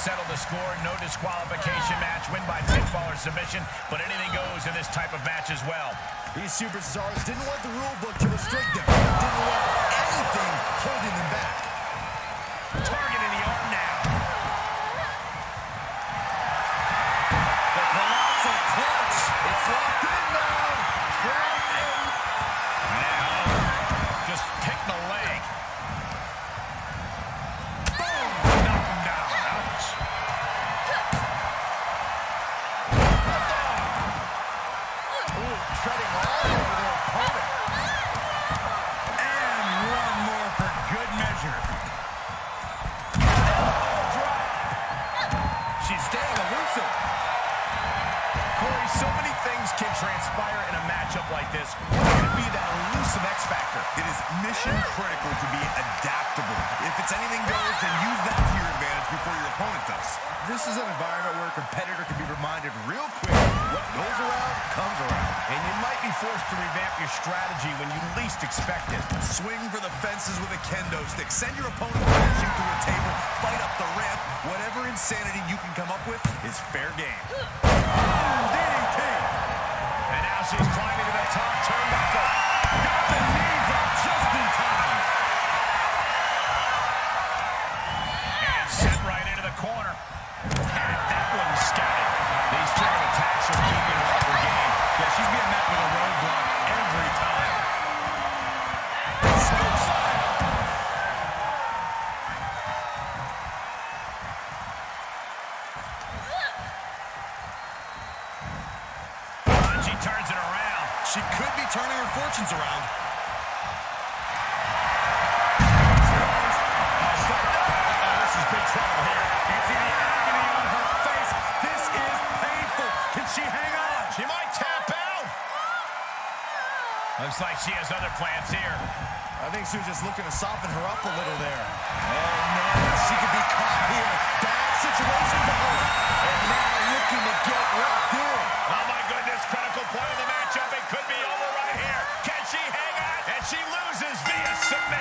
settle the score. No disqualification ah. match, win by pinfall or submission, but anything goes in this type of match as well. These superstars didn't want the rule book to restrict them. Didn't want anything holding them back. Targeting the arm now. The colossal clutch. It's locked She's staying elusive. Corey, so many things can transpire in a matchup like this. What could be that elusive X factor? It is mission critical to be adaptable. If it's anything goes, then use that to your advantage before your opponent does. This is an environment where a competitor can be reminded real quick what goes around comes around. Forced to revamp your strategy when you least expect it. Swing for the fences with a kendo stick. Send your opponent crashing through a table. Fight up the ramp. Whatever insanity you can come up with is fair game. turns it around. She could be turning her fortunes around. Looks like she has other plans here. I think she was just looking to soften her up a little there. Oh, no. She could be caught here. Bad situation for her.